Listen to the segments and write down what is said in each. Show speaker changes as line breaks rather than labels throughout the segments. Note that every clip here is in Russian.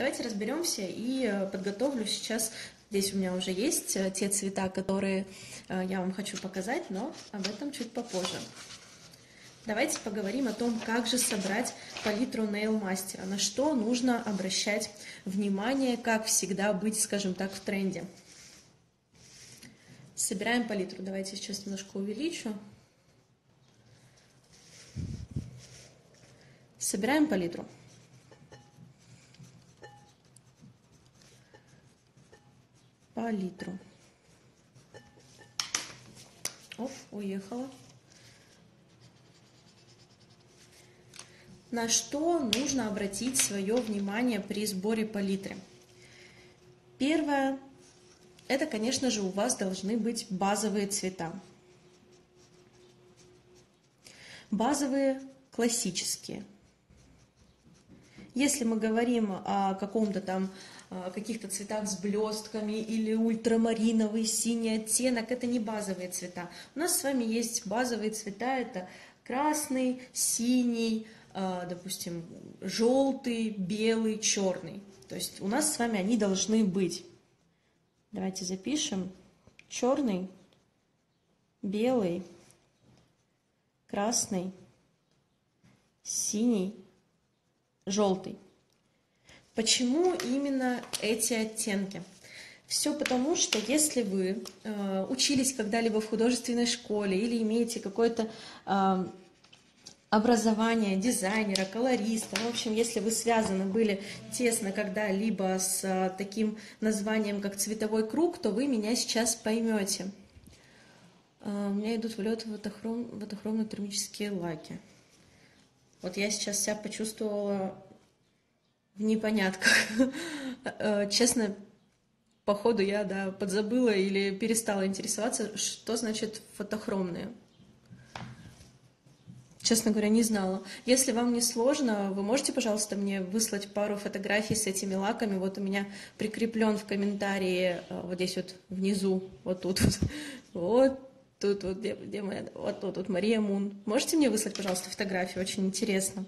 Давайте разберемся и э, подготовлю сейчас. Здесь у меня уже есть э, те цвета, которые э, я вам хочу показать, но об этом чуть попозже. Давайте поговорим о том, как же собрать палитру Nail Master, на что нужно обращать внимание, как всегда быть, скажем так, в тренде. Собираем палитру. Давайте сейчас немножко увеличу. Собираем палитру. Палитру. Оп, уехала. На что нужно обратить свое внимание при сборе палитры? Первое, это, конечно же, у вас должны быть базовые цвета. Базовые классические. Если мы говорим о каком-то там каких-то цветах с блестками или ультрамариновый синий оттенок, это не базовые цвета. У нас с вами есть базовые цвета, это красный, синий, а, допустим, желтый, белый, черный. То есть у нас с вами они должны быть. Давайте запишем. Черный, белый, красный, синий, желтый. Почему именно эти оттенки? Все потому, что если вы э, учились когда-либо в художественной школе или имеете какой-то э, образования дизайнера, колориста. В общем, если вы связаны были тесно когда-либо с а, таким названием, как цветовой круг, то вы меня сейчас поймете. А, у меня идут в лед водохром, водохромно-термические лаки. Вот я сейчас себя почувствовала в непонятках. А, честно, походу я да, подзабыла или перестала интересоваться, что значит фотохромные честно говоря, не знала. Если вам не сложно, вы можете, пожалуйста, мне выслать пару фотографий с этими лаками. Вот у меня прикреплен в комментарии э, вот здесь вот внизу, вот тут вот, вот тут вот, где, где моя, вот тут вот Мария Мун. Можете мне выслать, пожалуйста, фотографии? Очень интересно.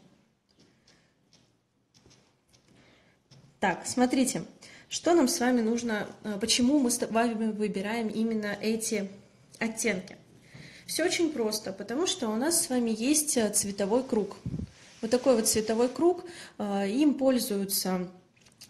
Так, смотрите, что нам с вами нужно, э, почему мы с вами выбираем именно эти оттенки. Все очень просто, потому что у нас с вами есть э, цветовой круг. Вот такой вот цветовой круг, э, им пользуются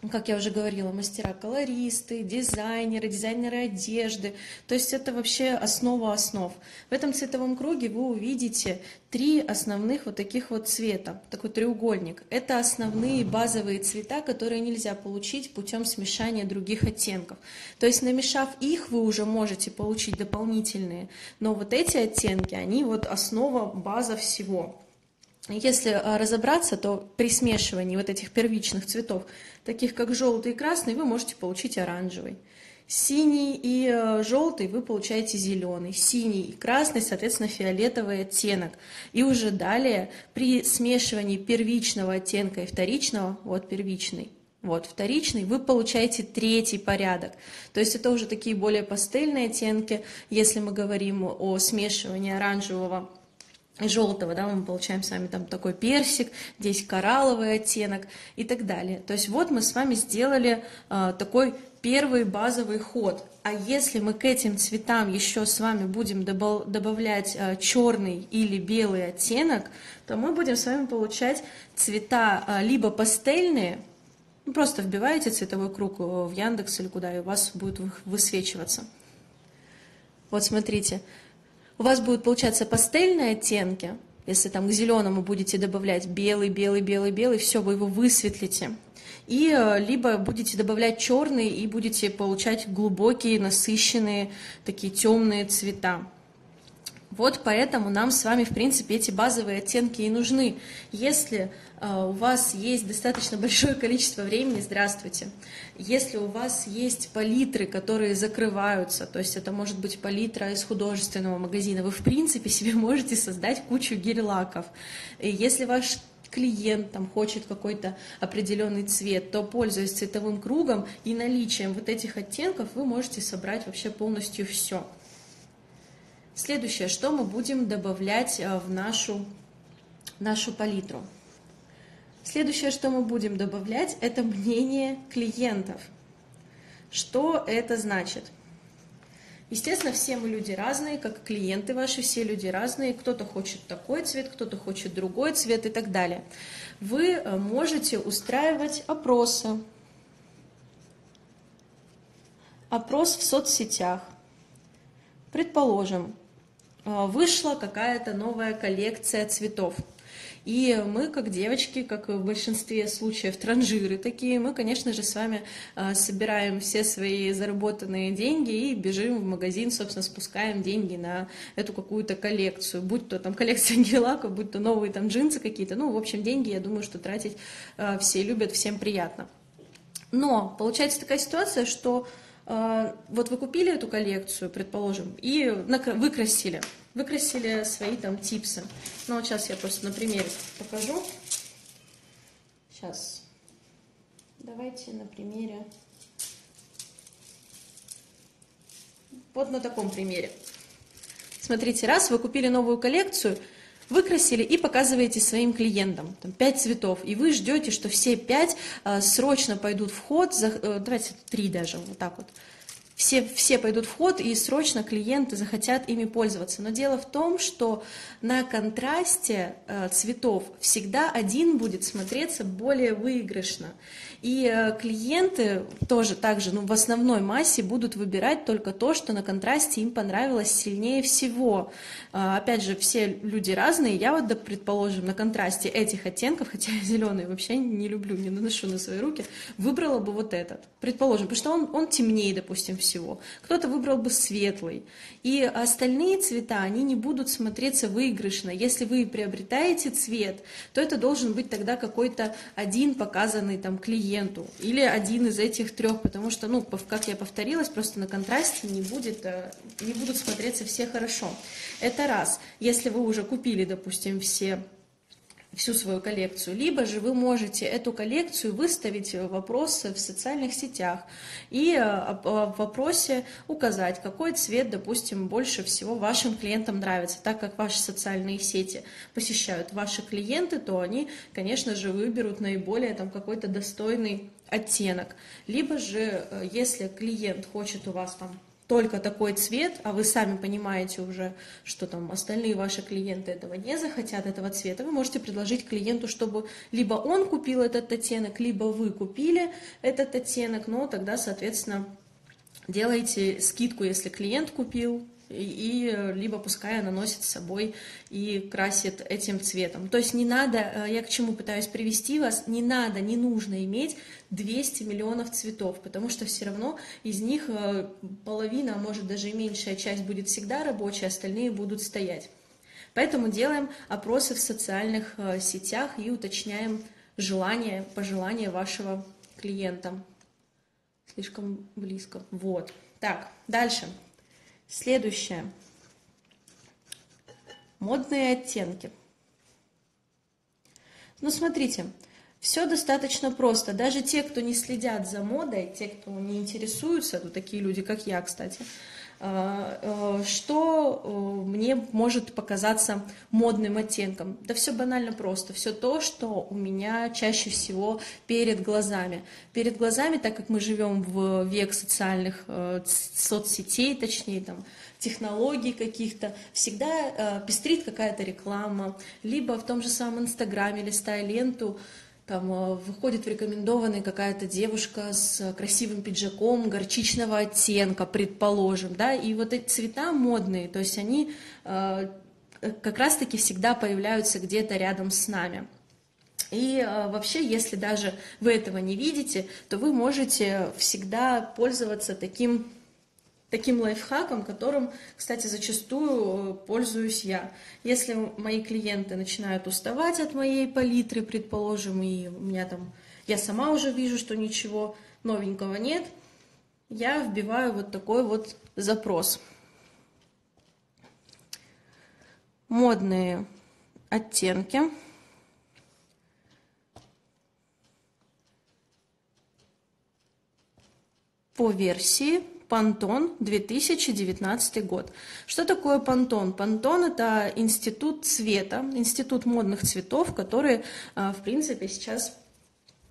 как я уже говорила, мастера-колористы, дизайнеры, дизайнеры одежды. То есть это вообще основа основ. В этом цветовом круге вы увидите три основных вот таких вот цвета, такой треугольник. Это основные базовые цвета, которые нельзя получить путем смешания других оттенков. То есть намешав их, вы уже можете получить дополнительные. Но вот эти оттенки, они вот основа, база всего. Если а, разобраться, то при смешивании вот этих первичных цветов, таких как желтый и красный, вы можете получить оранжевый. Синий и э, желтый вы получаете зеленый, синий и красный, соответственно, фиолетовый оттенок. И уже далее при смешивании первичного оттенка и вторичного, вот первичный, вот вторичный, вы получаете третий порядок. То есть это уже такие более пастельные оттенки, если мы говорим о смешивании оранжевого желтого, да, мы получаем с вами там такой персик, здесь коралловый оттенок и так далее. То есть вот мы с вами сделали э, такой первый базовый ход. А если мы к этим цветам еще с вами будем добавлять э, черный или белый оттенок, то мы будем с вами получать цвета э, либо пастельные, ну, просто вбиваете цветовой круг в Яндекс или куда, и у вас будет высвечиваться. Вот смотрите, у вас будут получаться пастельные оттенки, если там к зеленому будете добавлять белый, белый, белый, белый, все, вы его высветлите. И э, либо будете добавлять черный и будете получать глубокие, насыщенные, такие темные цвета. Вот поэтому нам с вами, в принципе, эти базовые оттенки и нужны. Если э, у вас есть достаточно большое количество времени, здравствуйте. Если у вас есть палитры, которые закрываются, то есть это может быть палитра из художественного магазина, вы, в принципе, себе можете создать кучу гель-лаков. Если ваш клиент там хочет какой-то определенный цвет, то пользуясь цветовым кругом и наличием вот этих оттенков, вы можете собрать вообще полностью все. Следующее, что мы будем добавлять э, в нашу, нашу палитру. Следующее, что мы будем добавлять, это мнение клиентов. Что это значит? Естественно, все мы люди разные, как клиенты ваши, все люди разные. Кто-то хочет такой цвет, кто-то хочет другой цвет и так далее. Вы э, можете устраивать опросы. Опрос в соцсетях. Предположим, вышла какая-то новая коллекция цветов – и мы, как девочки, как в большинстве случаев транжиры такие, мы, конечно же, с вами а, собираем все свои заработанные деньги и бежим в магазин, собственно, спускаем деньги на эту какую-то коллекцию, будь то там коллекция гелака, будь то новые там джинсы какие-то. Ну, в общем, деньги, я думаю, что тратить а, все любят, всем приятно. Но получается такая ситуация, что вот вы купили эту коллекцию, предположим, и выкрасили, выкрасили свои там типсы. Ну вот сейчас я просто на примере покажу. Сейчас. Давайте на примере. Вот на таком примере. Смотрите, раз вы купили новую коллекцию, выкрасили и показываете своим клиентам, там, 5 цветов, и вы ждете, что все 5 э, срочно пойдут в ход, э, давайте 3 даже, вот так вот, все, все пойдут в ход, и срочно клиенты захотят ими пользоваться. Но дело в том, что на контрасте э, цветов всегда один будет смотреться более выигрышно. И э, клиенты тоже также, ну, в основной массе будут выбирать только то, что на контрасте им понравилось сильнее всего. Э, опять же, все люди разные. Я вот, предположим, на контрасте этих оттенков, хотя я зеленый вообще не люблю, не наношу на свои руки, выбрала бы вот этот. Предположим, потому что он, он темнее, допустим, всего. Кто-то выбрал бы светлый. И остальные цвета, они не будут смотреться выигрышно. Если вы приобретаете цвет, то это должен быть тогда какой-то один показанный там клиент клиенту, или один из этих трех, потому что, ну, как я повторилась, просто на контрасте не, будет, э, не будут смотреться все хорошо. Это раз. Если вы уже купили, допустим, все всю свою коллекцию, либо же вы можете эту коллекцию выставить вопросы в социальных сетях и э, в вопросе указать, какой цвет, допустим, больше всего вашим клиентам нравится. Так как ваши социальные сети посещают ваши клиенты, то они, конечно же, выберут наиболее там какой-то достойный оттенок. Либо же, э, если клиент хочет у вас там только такой цвет, а вы сами понимаете уже, что там остальные ваши клиенты этого не захотят, этого цвета, вы можете предложить клиенту, чтобы либо он купил этот оттенок, либо вы купили этот оттенок, но тогда, соответственно, делайте скидку, если клиент купил, и либо пускай она носит с собой и красит этим цветом. То есть не надо, э, я к чему пытаюсь привести вас, не надо, не нужно иметь 200 миллионов цветов, потому что все равно из них э, половина, а может даже и меньшая часть будет всегда рабочая, остальные будут стоять. Поэтому делаем опросы в социальных э, сетях и уточняем желания, пожелания вашего клиента. Слишком близко. Вот. Так, дальше. Следующее. Модные оттенки. Ну, смотрите, все достаточно просто. Даже те, кто не следят за модой, те, кто не интересуются, то такие люди, как я, кстати, что э, мне может показаться модным оттенком? Да все банально просто. Все то, что у меня чаще всего перед глазами. Перед глазами, так как мы живем в век социальных э, соцсетей, точнее, там, технологий каких-то, всегда э, пестрит какая-то реклама, либо в том же самом Инстаграме, листая ленту, там э, выходит в рекомендованный какая-то девушка с красивым пиджаком горчичного оттенка, предположим, да, и вот эти цвета модные, то есть они э, как раз-таки всегда появляются где-то рядом с нами. И э, вообще, если даже вы этого не видите, то вы можете всегда пользоваться таким таким лайфхаком, которым, кстати, зачастую э, пользуюсь я. Если мои клиенты начинают уставать от моей палитры, предположим, и у меня там, я сама уже вижу, что ничего новенького нет, я вбиваю вот такой вот запрос. Модные оттенки. По версии Пантон 2019 год. Что такое Пантон? Пантон – это институт цвета, институт модных цветов, которые, в принципе, сейчас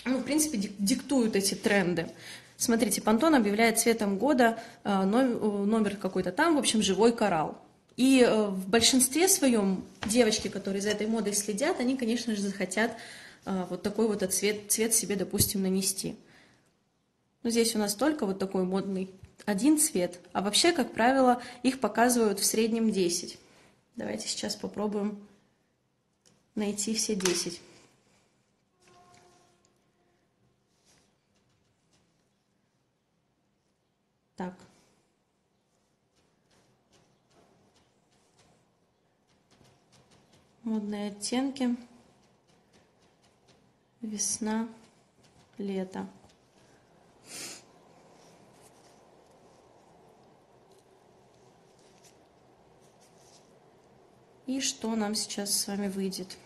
ну, в принципе, диктуют эти тренды. Смотрите, Пантон объявляет цветом года номер какой-то там, в общем, живой коралл. И э, в большинстве своем девочки, которые за этой модой следят, они, конечно же, захотят э, вот такой вот цвет, цвет себе, допустим, нанести. Но здесь у нас только вот такой модный один цвет, а вообще, как правило, их показывают в среднем 10. Давайте сейчас попробуем найти все 10. Так. Модные оттенки. Весна, лето. И что нам сейчас с вами выйдет?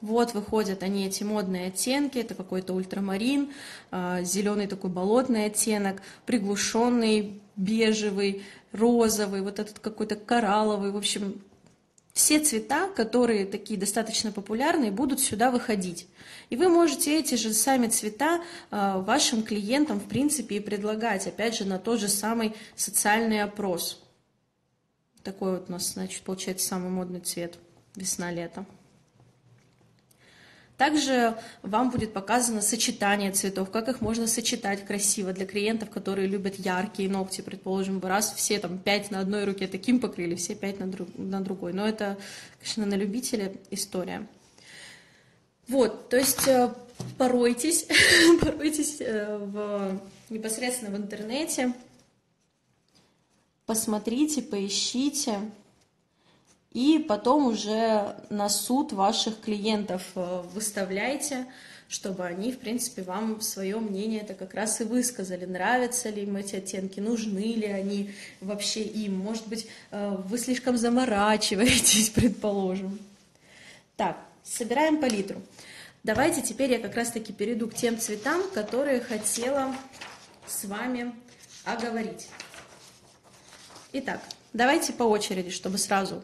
Вот выходят они, эти модные оттенки, это какой-то ультрамарин, а, зеленый такой болотный оттенок, приглушенный, бежевый, розовый, вот этот какой-то коралловый, в общем, все цвета, которые такие достаточно популярные, будут сюда выходить. И вы можете эти же сами цвета а, вашим клиентам, в принципе, и предлагать, опять же, на тот же самый социальный опрос. Такой вот у нас, значит, получается самый модный цвет весна-лето. Также вам будет показано сочетание цветов, как их можно сочетать красиво для клиентов, которые любят яркие ногти, предположим, вы раз все там пять на одной руке таким покрыли, все пять на, друг, на другой. Но это, конечно, на любителя история. Вот, то есть э, поройтесь, поройтесь э, в, непосредственно в интернете, посмотрите, поищите, и потом уже на суд ваших клиентов э, выставляйте, чтобы они, в принципе, вам свое мнение это как раз и высказали, нравятся ли им эти оттенки, нужны ли они вообще им, может быть, э, вы слишком заморачиваетесь, предположим. Так, собираем палитру. Давайте теперь я как раз-таки перейду к тем цветам, которые хотела с вами оговорить. Итак, давайте по очереди, чтобы сразу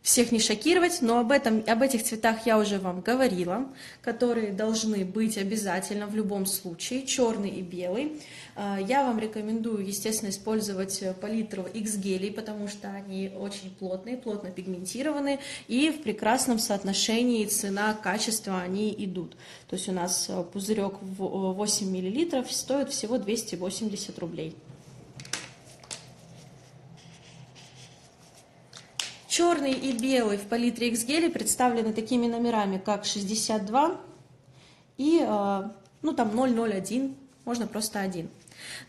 всех не шокировать, но об, этом, об этих цветах я уже вам говорила, которые должны быть обязательно в любом случае, черный и белый. А, я вам рекомендую, естественно, использовать палитру X-гелей, потому что они очень плотные, плотно пигментированные, и в прекрасном соотношении цена-качество они идут. То есть у нас пузырек в 8 мл стоит всего 280 рублей. Черный и белый в палитре X-геле представлены такими номерами, как 62 и, э, ну, там 001, можно просто один.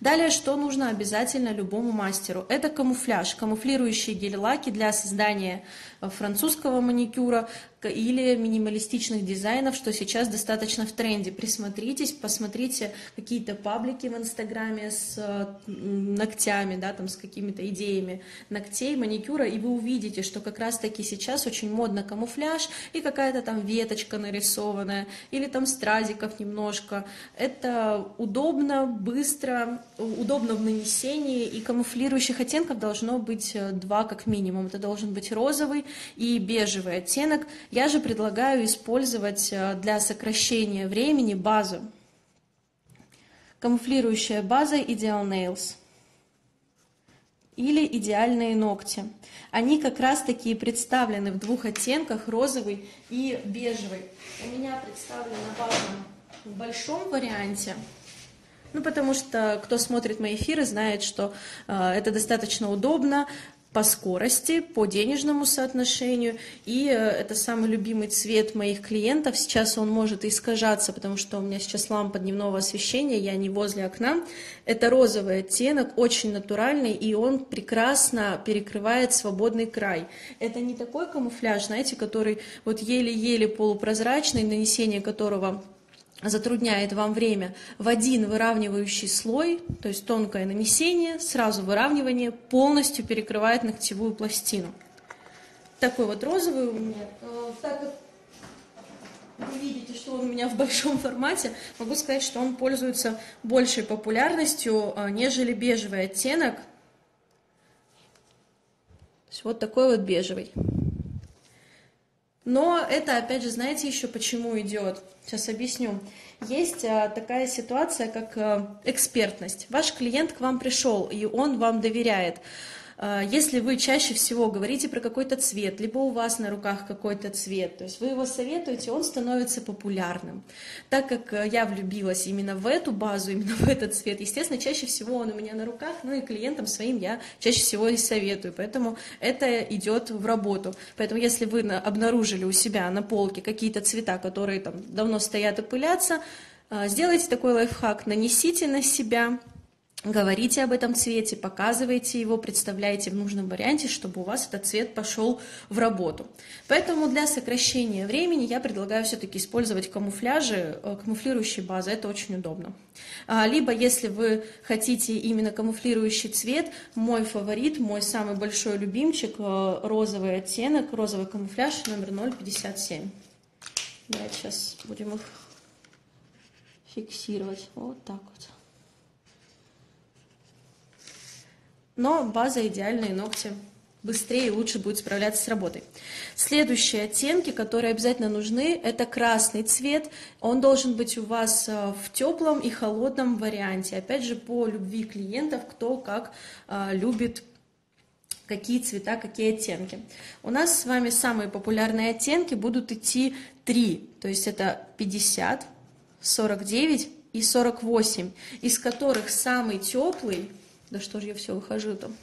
Далее, что нужно обязательно любому мастеру? Это камуфляж, камуфлирующие гель-лаки для создания э, французского маникюра или минималистичных дизайнов, что сейчас достаточно в тренде. Присмотритесь, посмотрите какие-то паблики в Инстаграме с э, ногтями, да, там, с какими-то идеями ногтей, маникюра, и вы увидите, что как раз-таки сейчас очень модно камуфляж и какая-то там веточка нарисованная, или там стразиков немножко. Это удобно, быстро, удобно в нанесении, и камуфлирующих оттенков должно быть э, два как минимум. Это должен быть розовый и бежевый оттенок. Я же предлагаю использовать э, для сокращения времени базу. Камуфлирующая база Ideal Nails или идеальные ногти. Они как раз таки представлены в двух оттенках, розовый и бежевый. У меня представлена база в большом варианте, ну, потому что кто смотрит мои эфиры, знает, что э, это достаточно удобно по скорости, по денежному соотношению. И э, это самый любимый цвет моих клиентов. Сейчас он может искажаться, потому что у меня сейчас лампа дневного освещения, я не возле окна. Это розовый оттенок, очень натуральный, и он прекрасно перекрывает свободный край. Это не такой камуфляж, знаете, который вот еле-еле полупрозрачный, нанесение которого затрудняет вам время в один выравнивающий слой, то есть тонкое нанесение, сразу выравнивание полностью перекрывает ногтевую пластину. Такой вот розовый у меня. Э, так как вы видите, что он у меня в большом формате, могу сказать, что он пользуется большей популярностью, а, нежели бежевый оттенок. Вот такой вот бежевый. Но это, опять же, знаете еще почему идет? Сейчас объясню. Есть а, такая ситуация, как а, экспертность. Ваш клиент к вам пришел, и он вам доверяет. А, если вы чаще всего говорите про какой-то цвет, либо у вас на руках какой-то цвет, то есть вы его советуете, он становится популярным. Так как э, я влюбилась именно в эту базу, именно в этот цвет, естественно, чаще всего он у меня на руках, ну и клиентам своим я чаще всего и советую, поэтому это идет в работу. Поэтому если вы обнаружили у себя на полке какие-то цвета, которые там давно стоят и пылятся, э, сделайте такой лайфхак, нанесите на себя говорите об этом цвете, показывайте его, представляете в нужном варианте, чтобы у вас этот цвет пошел в работу. Поэтому для сокращения времени я предлагаю все-таки использовать камуфляжи, э, камуфлирующие базы, это очень удобно. А, либо, если вы хотите именно камуфлирующий цвет, мой фаворит, мой самый большой любимчик, э, розовый оттенок, розовый камуфляж номер 057. Давайте сейчас будем их фиксировать вот так вот. Но база идеальные ногти быстрее и лучше будет справляться с работой. Следующие оттенки, которые обязательно нужны, это красный цвет. Он должен быть у вас э, в теплом и холодном варианте. Опять же, по любви клиентов, кто как а, любит какие цвета, какие оттенки. У нас с вами самые популярные оттенки будут идти три, то есть это 50, 49 и 48, из которых самый теплый да что же я все выхожу там.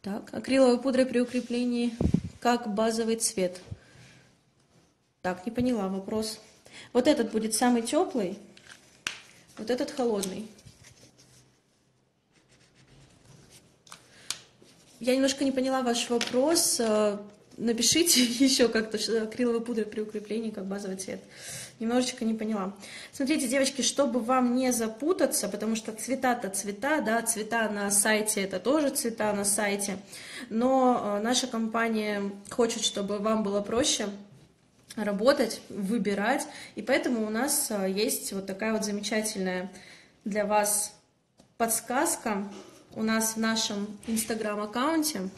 Так, акриловая пудра при укреплении как базовый цвет. Так, не поняла вопрос. Вот этот будет самый теплый, вот этот холодный. Я немножко не поняла ваш вопрос. Э, напишите еще как-то акриловая пудра при укреплении как базовый цвет немножечко не поняла. Смотрите, девочки, чтобы вам не запутаться, потому что цвета-то цвета, да, цвета на сайте это тоже цвета на сайте, но э, наша компания хочет, чтобы вам было проще работать, выбирать, и поэтому у нас э, есть вот такая вот замечательная для вас подсказка у нас в нашем инстаграм-аккаунте,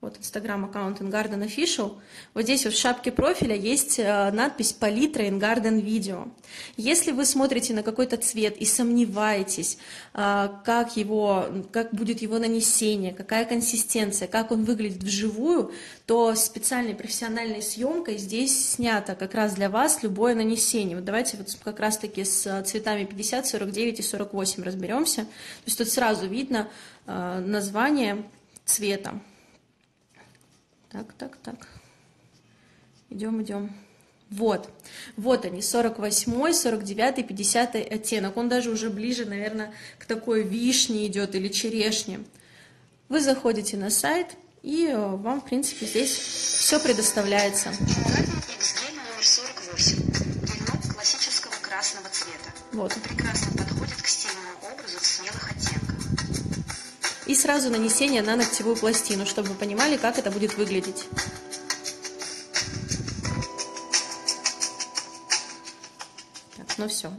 вот Instagram аккаунт InGarden Official. Вот здесь вот в шапке профиля есть э, надпись «Палитра InGarden Video». Если вы смотрите на какой-то цвет и сомневаетесь, э, как, его, как будет его нанесение, какая консистенция, как он выглядит вживую, то специальной профессиональной съемкой здесь снято как раз для вас любое нанесение. Вот давайте вот как раз-таки с цветами 50, 49 и 48 разберемся. То есть тут сразу видно э, название цвета. Так, так, так. Идем, идем. Вот, вот они, 48, 49, 50 оттенок. Он даже уже ближе, наверное, к такой вишне идет или черешне. Вы заходите на сайт, и э, вам, в принципе, здесь все предоставляется. классического красного цвета. Вот. прекрасно подходит к стильному образу в смелых оттенках и сразу нанесение на ногтевую пластину, чтобы вы понимали, как это будет выглядеть. Так, ну все,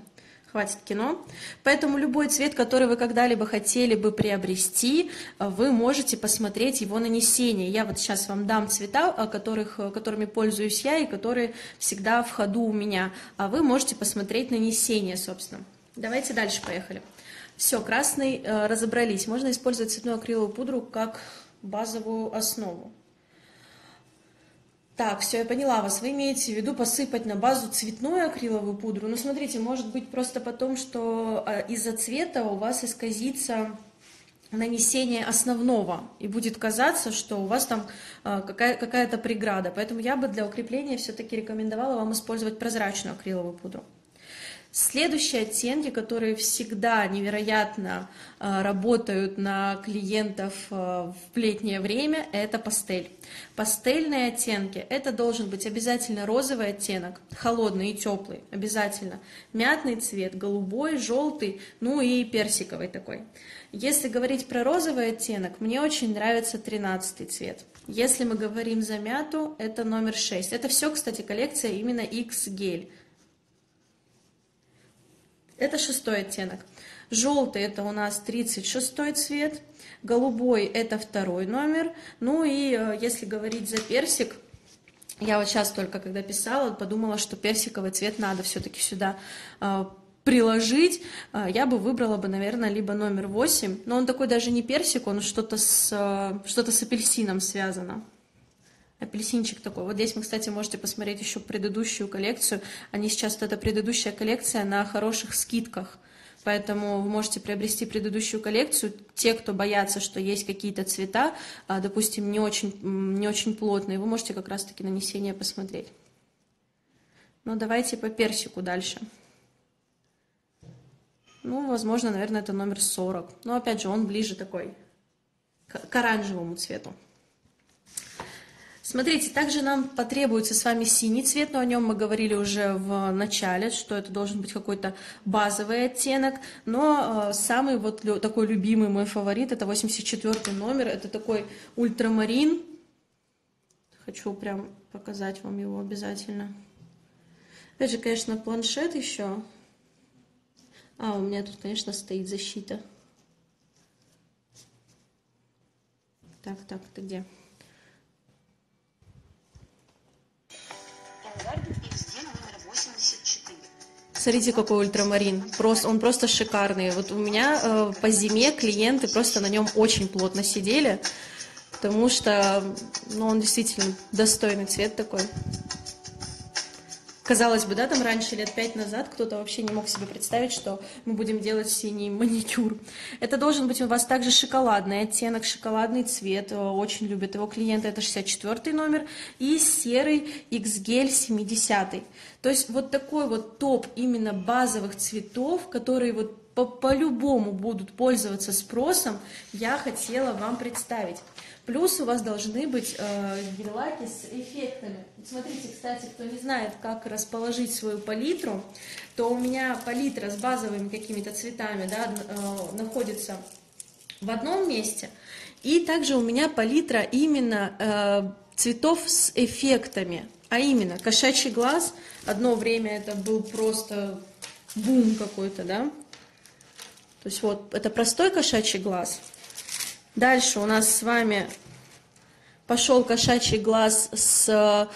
хватит кино. Поэтому любой цвет, который вы когда-либо хотели бы приобрести, вы можете посмотреть его нанесение. Я вот сейчас вам дам цвета, которых, которыми пользуюсь я и которые всегда в ходу у меня. А вы можете посмотреть нанесение, собственно. Давайте дальше поехали. Все, красный э, разобрались. Можно использовать цветную акриловую пудру как базовую основу. Так, все, я поняла вас. Вы имеете в виду посыпать на базу цветную акриловую пудру? Ну, смотрите, может быть просто потому, что э, из-за цвета у вас исказится нанесение основного, и будет казаться, что у вас там э, какая- какая-то преграда. Поэтому я бы для укрепления все-таки рекомендовала вам использовать прозрачную акриловую пудру. Следующие оттенки, которые всегда невероятно э, работают на клиентов э, в летнее время, это пастель. Пастельные оттенки, это должен быть обязательно розовый оттенок, холодный и теплый, обязательно. Мятный цвет, голубой, желтый, ну и персиковый такой. Если говорить про розовый оттенок, мне очень нравится 13 цвет. Если мы говорим за мяту, это номер 6. Это все, кстати, коллекция именно X-гель. Это шестой оттенок. Желтый это у нас 36 цвет, голубой это второй номер. Ну и э, если говорить за персик, я вот сейчас только когда писала, подумала, что персиковый цвет надо все-таки сюда э, приложить, э, я бы выбрала бы, наверное, либо номер 8, но он такой даже не персик, он что-то с, что с апельсином связано апельсинчик такой. Вот здесь вы, кстати, можете посмотреть еще предыдущую коллекцию. Они сейчас, эта предыдущая коллекция на хороших скидках. Поэтому вы можете приобрести предыдущую коллекцию. Те, кто боятся, что есть какие-то цвета, а, допустим, не очень, не очень плотные, вы можете как раз-таки нанесение посмотреть. Ну, давайте по персику дальше. Ну, возможно, наверное, это номер 40. Но, опять же, он ближе такой к оранжевому цвету. Смотрите, также нам потребуется с вами синий цвет, но о нем мы говорили уже в начале, что это должен быть какой-то базовый оттенок. Но э, самый вот такой любимый мой фаворит, это 84 номер, это такой ультрамарин. Хочу прям показать вам его обязательно. Опять же, конечно, планшет еще. А, у меня тут, конечно, стоит защита. Так, так, ты где? Смотрите, какой ультрамарин. Просто, он просто шикарный. Вот у меня э, по зиме клиенты просто на нем очень плотно сидели, потому что ну, он действительно достойный цвет такой. Казалось бы, да, там раньше, лет пять назад, кто-то вообще не мог себе представить, что мы будем делать синий маникюр. Это должен быть у вас также шоколадный оттенок, шоколадный цвет. Очень любят его клиенты. Это 64 номер. И серый X-гель 70. То есть вот такой вот топ именно базовых цветов, которые вот по-любому по будут пользоваться спросом, я хотела вам представить. Плюс у вас должны быть э, гель-лаки с эффектами. Смотрите, кстати, кто не знает, как расположить свою палитру, то у меня палитра с базовыми какими-то цветами да, э, находится в одном месте. И также у меня палитра именно э, цветов с эффектами. А именно, кошачий глаз. Одно время это был просто бум какой-то, да. То есть вот, это простой кошачий глаз – Дальше у нас с вами пошел кошачий глаз с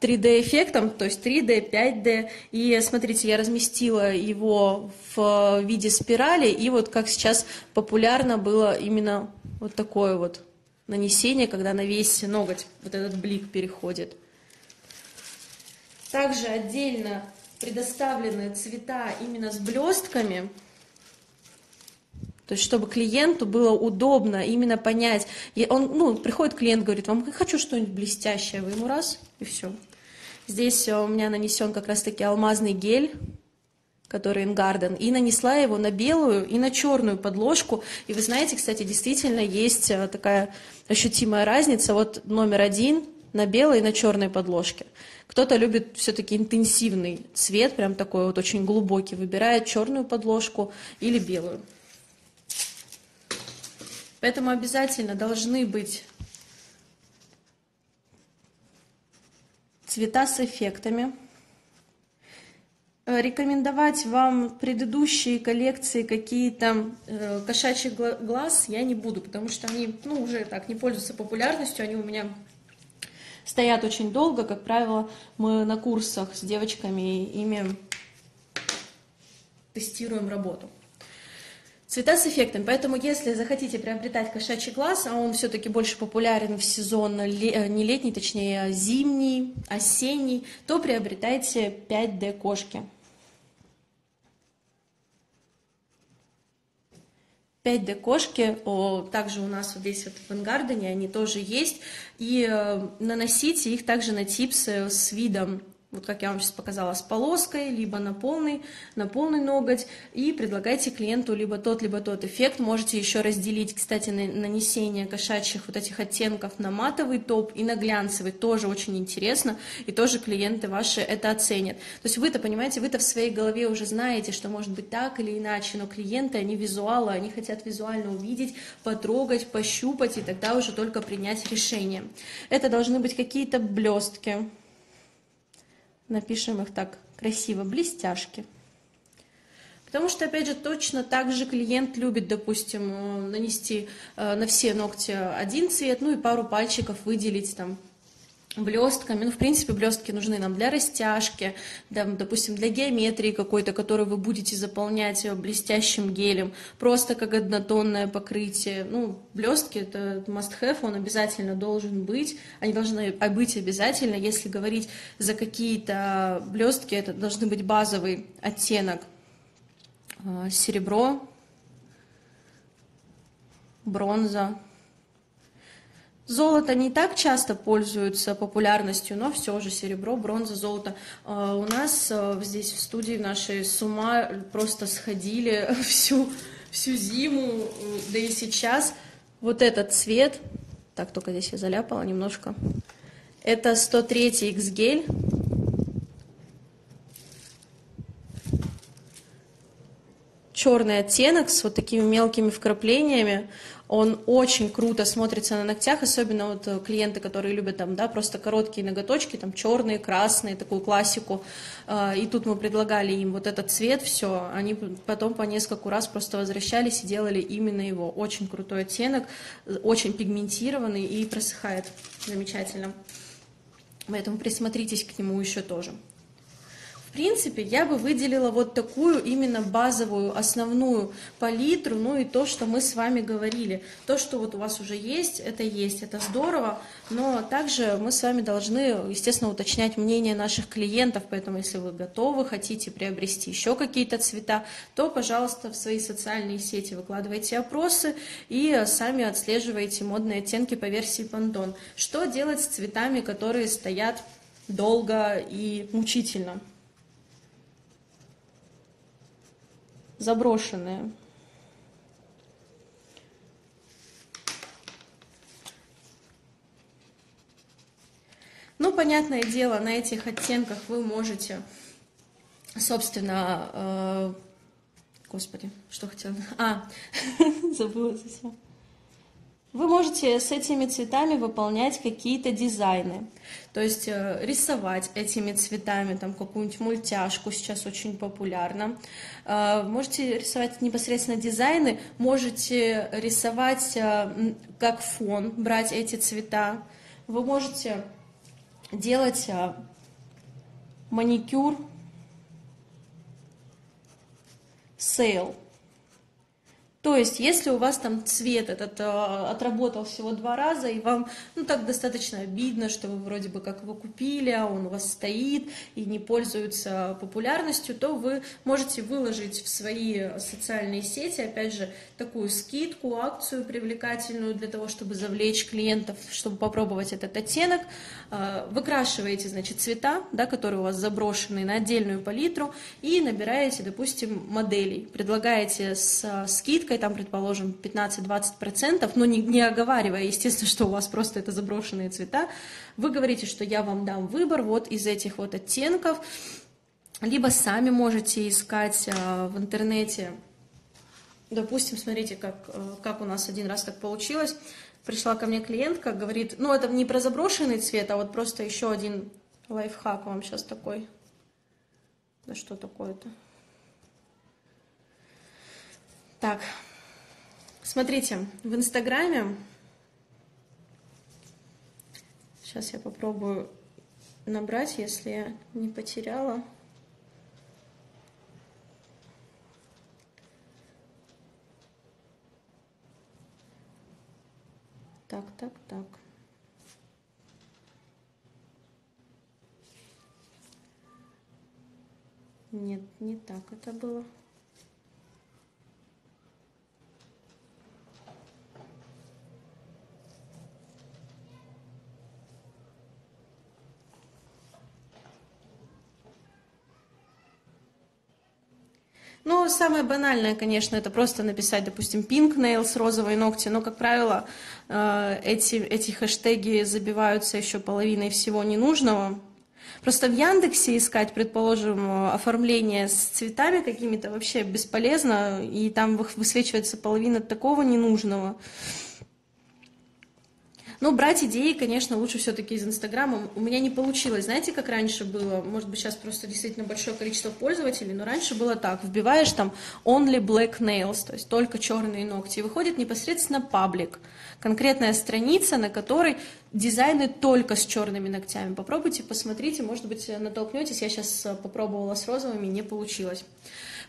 3D-эффектом, то есть 3D, 5D. И смотрите, я разместила его в виде спирали, и вот как сейчас популярно было именно вот такое вот нанесение, когда на весь ноготь вот этот блик переходит. Также отдельно предоставлены цвета именно с блестками – то есть, чтобы клиенту было удобно именно понять. И он, ну, приходит клиент, говорит, вам хочу что-нибудь блестящее, вы ему раз, и все. Здесь у меня нанесен как раз-таки алмазный гель, который Ингарден, и нанесла его на белую и на черную подложку. И вы знаете, кстати, действительно есть э, такая ощутимая разница. Вот номер один на белой и на черной подложке. Кто-то любит все-таки интенсивный цвет, прям такой вот очень глубокий, выбирает черную подложку или белую. Поэтому обязательно должны быть цвета с эффектами. Э, рекомендовать вам предыдущие коллекции какие-то э, кошачьих глаз я не буду, потому что они ну, уже так не пользуются популярностью, они у меня стоят очень долго. Как правило, мы на курсах с девочками ими тестируем работу. Цвета с эффектом. Поэтому, если захотите приобретать кошачий глаз, а он все-таки больше популярен в сезон э, не летний, точнее а зимний, осенний, то приобретайте 5D кошки. 5D кошки, о, также у нас вот здесь вот в Энгардене они тоже есть, и э, наносите их также на типсы с видом вот как я вам сейчас показала, с полоской, либо на полный, на полный ноготь, и предлагайте клиенту либо тот, либо тот эффект. Можете еще разделить, кстати, нанесение кошачьих вот этих оттенков на матовый топ и на глянцевый, тоже очень интересно, и тоже клиенты ваши это оценят. То есть вы-то, понимаете, вы-то в своей голове уже знаете, что может быть так или иначе, но клиенты, они визуалы, они хотят визуально увидеть, потрогать, пощупать, и тогда уже только принять решение. Это должны быть какие-то блестки, напишем их так красиво, блестяшки. Потому что, опять же, точно так же клиент любит, допустим, э, нанести э, на все ногти один цвет, ну и пару пальчиков выделить там блестками. Ну, в принципе, блестки нужны нам для растяжки, да, допустим, для геометрии какой-то, которую вы будете заполнять блестящим гелем, просто как однотонное покрытие. Ну, блестки это must-have, он обязательно должен быть. Они должны быть обязательно. Если говорить за какие-то блестки, это должны быть базовый оттенок а, серебро, бронза, Золото не так часто пользуется популярностью, но все же серебро, бронза, золото. А, у нас а, здесь в студии нашей с ума просто сходили всю, всю зиму, да и сейчас. Вот этот цвет, так, только здесь я заляпала немножко, это 103 X-гель. Черный оттенок с вот такими мелкими вкраплениями. Он очень круто смотрится на ногтях, особенно вот э, клиенты, которые любят там, да, просто короткие ноготочки, там черные, красные, такую классику. А, и тут мы предлагали им вот этот цвет, все, они потом по нескольку раз просто возвращались и делали именно его. Очень крутой оттенок, очень пигментированный и просыхает замечательно. Поэтому присмотритесь к нему еще тоже. В принципе, я бы выделила вот такую именно базовую, основную палитру, ну и то, что мы с вами говорили. То, что вот у вас уже есть, это есть, это здорово, но также мы с вами должны, естественно, уточнять мнение наших клиентов, поэтому если вы готовы, хотите приобрести еще какие-то цвета, то, пожалуйста, в свои социальные сети выкладывайте опросы и сами отслеживайте модные оттенки по версии Pantone. Что делать с цветами, которые стоят долго и мучительно? Заброшенные. Ну, понятное дело, на этих оттенках вы можете, собственно, э, господи, что хотела, а, забыла совсем. Вы можете с этими цветами выполнять какие-то дизайны, то есть э, рисовать этими цветами там какую-нибудь мультяшку, сейчас очень популярно. Э, можете рисовать непосредственно дизайны, можете рисовать э, как фон, брать эти цвета. Вы можете делать маникюр, sale. То есть, если у вас там цвет этот э, отработал всего два раза, и вам, ну, так достаточно обидно, что вы вроде бы как его купили, а он у вас стоит и не пользуется популярностью, то вы можете выложить в свои социальные сети, опять же, такую скидку, акцию привлекательную для того, чтобы завлечь клиентов, чтобы попробовать этот оттенок. Э, выкрашиваете, значит, цвета, да, которые у вас заброшены на отдельную палитру, и набираете, допустим, моделей, предлагаете с скидкой там, предположим, 15-20%, но не, не оговаривая, естественно, что у вас просто это заброшенные цвета, вы говорите, что я вам дам выбор вот из этих вот оттенков, либо сами можете искать а, в интернете, допустим, смотрите, как, а, как у нас один раз так получилось, пришла ко мне клиентка, говорит, ну это не про заброшенный цвет, а вот просто еще один лайфхак вам сейчас такой. Да что такое-то? Так, смотрите, в Инстаграме, сейчас я попробую набрать, если я не потеряла. Так, так, так. Нет, не так это было. Ну, самое банальное, конечно, это просто написать, допустим, pink nails, розовые ногти, но, как правило, э, эти, эти хэштеги забиваются еще половиной всего ненужного. Просто в Яндексе искать, предположим, оформление с цветами какими-то вообще бесполезно, и там высвечивается половина такого ненужного. Но брать идеи, конечно, лучше все-таки из Инстаграма. У меня не получилось. Знаете, как раньше было? Может быть, сейчас просто действительно большое количество пользователей, но раньше было так. Вбиваешь там only black nails, то есть только черные ногти. И выходит непосредственно паблик. Конкретная страница, на которой дизайны только с черными ногтями. Попробуйте, посмотрите, может быть, натолкнетесь. Я сейчас попробовала с розовыми, не получилось.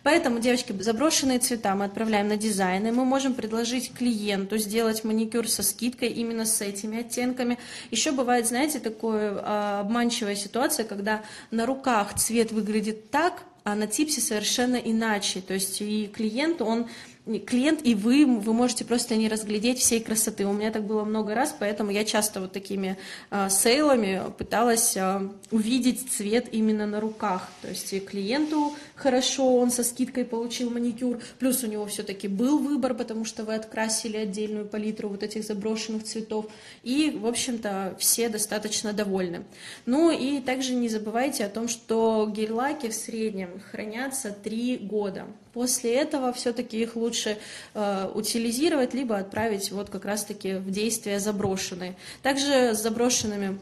Поэтому, девочки, заброшенные цвета мы отправляем на дизайны. Мы можем предложить клиенту сделать маникюр со скидкой именно с этими оттенками. Еще бывает, знаете, такая обманчивая ситуация, когда на руках цвет выглядит так, а на типсе совершенно иначе. То есть и клиент, он клиент и вы, вы можете просто не разглядеть всей красоты. У меня так было много раз, поэтому я часто вот такими э, сейлами пыталась э, увидеть цвет именно на руках. То есть и клиенту хорошо, он со скидкой получил маникюр, плюс у него все-таки был выбор, потому что вы открасили отдельную палитру вот этих заброшенных цветов, и, в общем-то, все достаточно довольны. Ну и также не забывайте о том, что гель-лаки в среднем хранятся 3 года. После этого все-таки их лучше э, утилизировать, либо отправить вот как раз-таки в действие заброшенные. Также с заброшенными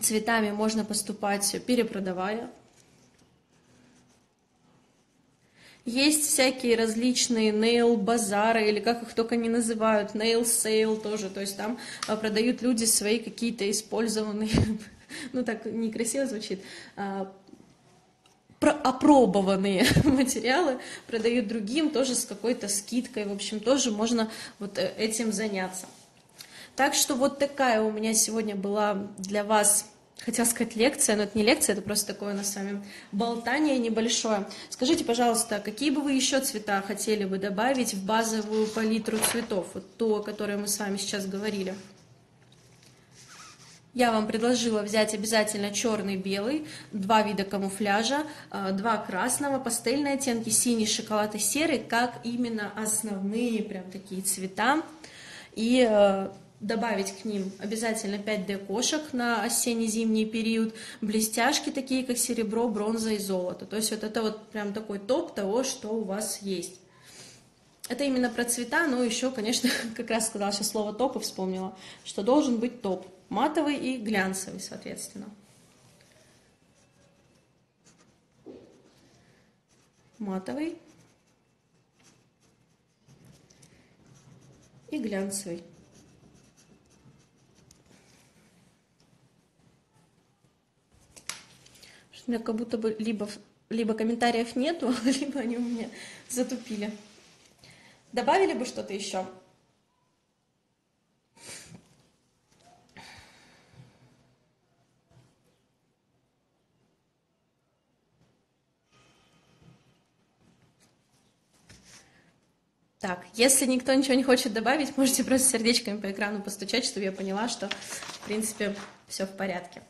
цветами можно поступать, перепродавая. Есть всякие различные nail-базары, или как их только не называют, nail-sale тоже, то есть там э, продают люди свои какие-то использованные, ну так некрасиво звучит, а, опробованные материалы продают другим, тоже с какой-то скидкой, в общем, тоже можно вот э, этим заняться. Так что вот такая у меня сегодня была для вас, хотела сказать лекция, но это не лекция, это просто такое нас с вами болтание небольшое. Скажите, пожалуйста, какие бы вы еще цвета хотели бы добавить в базовую палитру цветов, вот то, о которой мы с вами сейчас говорили? Я вам предложила взять обязательно черный, белый, два вида камуфляжа, э, два красного, пастельные оттенки, синий, шоколад и серый, как именно основные прям такие цвета. И э, добавить к ним обязательно 5D кошек на осенне-зимний период, блестяшки такие, как серебро, бронза и золото. То есть вот это вот прям такой топ того, что у вас есть. Это именно про цвета, но еще, конечно, как раз сказала сейчас слово топ и вспомнила, что должен быть топ матовый и глянцевый, соответственно. Матовый и глянцевый. У меня как будто бы либо, либо комментариев нету, либо они у меня затупили. Добавили бы что-то еще? Так, если никто ничего не хочет добавить, можете просто сердечками по экрану постучать, чтобы я поняла, что, в принципе, все в порядке.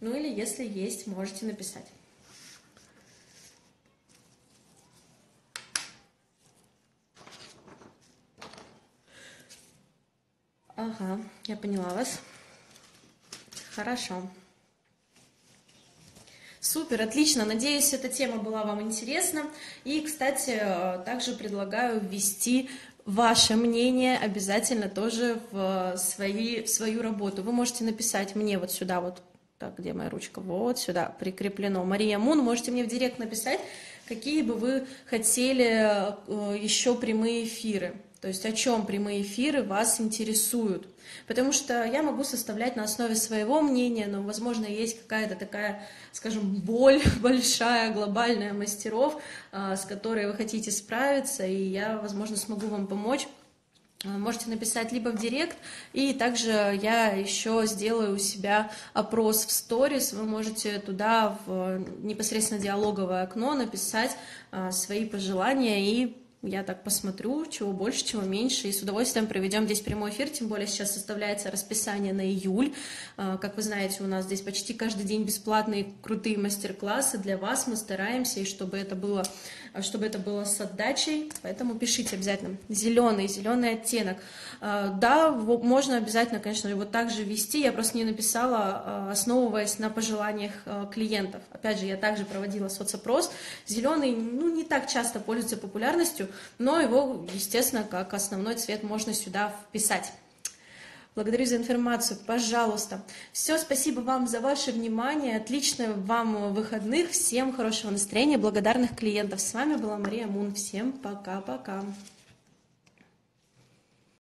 Ну или если есть, можете написать. Ага, я поняла вас. Хорошо. Супер, отлично. Надеюсь, эта тема была вам интересна. И, кстати, э, также предлагаю ввести ваше мнение обязательно тоже в, свои, в свою работу. Вы можете написать мне вот сюда, вот так, где моя ручка? Вот сюда прикреплено. Мария Мун, можете мне в директ написать, какие бы вы хотели э, еще прямые эфиры. То есть о чем прямые эфиры вас интересуют. Потому что я могу составлять на основе своего мнения, но, возможно, есть какая-то такая, скажем, боль большая, глобальная мастеров, а, с которой вы хотите справиться, и я, возможно, смогу вам помочь. А, можете написать либо в директ, и также я еще сделаю у себя опрос в сторис. Вы можете туда в непосредственно диалоговое окно написать а, свои пожелания и я так посмотрю, чего больше, чего меньше, и с удовольствием проведем здесь прямой эфир, тем более сейчас составляется расписание на июль. А, как вы знаете, у нас здесь почти каждый день бесплатные крутые мастер-классы для вас, мы стараемся, и чтобы это было, чтобы это было с отдачей, поэтому пишите обязательно. Зеленый, зеленый оттенок. А, да, можно обязательно, конечно, его также ввести, я просто не написала, а, основываясь на пожеланиях клиентов. Опять же, я также проводила соцопрос. Зеленый, ну, не так часто пользуется популярностью, но его, естественно, как основной цвет можно сюда вписать. Благодарю за информацию, пожалуйста. Все, спасибо вам за ваше внимание, отличных вам выходных, всем хорошего настроения, благодарных клиентов. С вами была Мария Мун, всем пока-пока.